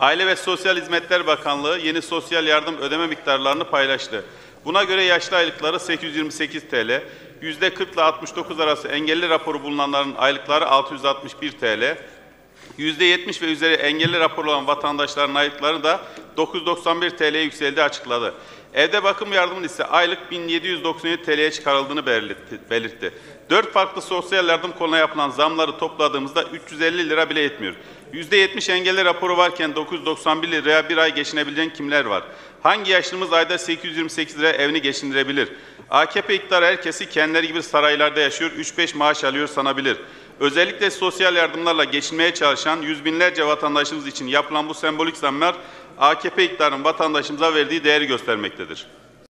Aile ve Sosyal Hizmetler Bakanlığı yeni sosyal yardım ödeme miktarlarını paylaştı. Buna göre yaşlı aylıkları 828 TL, %40 ile 69 arası engelli raporu bulunanların aylıkları 661 TL, %70 ve üzeri engelli raporu olan vatandaşların aylıkları da 991 TL'ye yükseldiği açıkladı. Evde bakım yardımının ise aylık 1797 TL'ye çıkarıldığını belirtti. belirtti. Dört farklı sosyal yardım konuna yapılan zamları topladığımızda 350 lira bile etmiyor. %70 engelli raporu varken 991 liraya bir ay geçinebilen kimler var? Hangi yaşlımız ayda 828 liraya evini geçindirebilir? AKP iktidarı herkesi kendileri gibi saraylarda yaşıyor, 3-5 maaş alıyor sanabilir. Özellikle sosyal yardımlarla geçinmeye çalışan yüz binlerce vatandaşımız için yapılan bu sembolik zamlar AKP iktidarının vatandaşımıza verdiği değeri göstermektedir.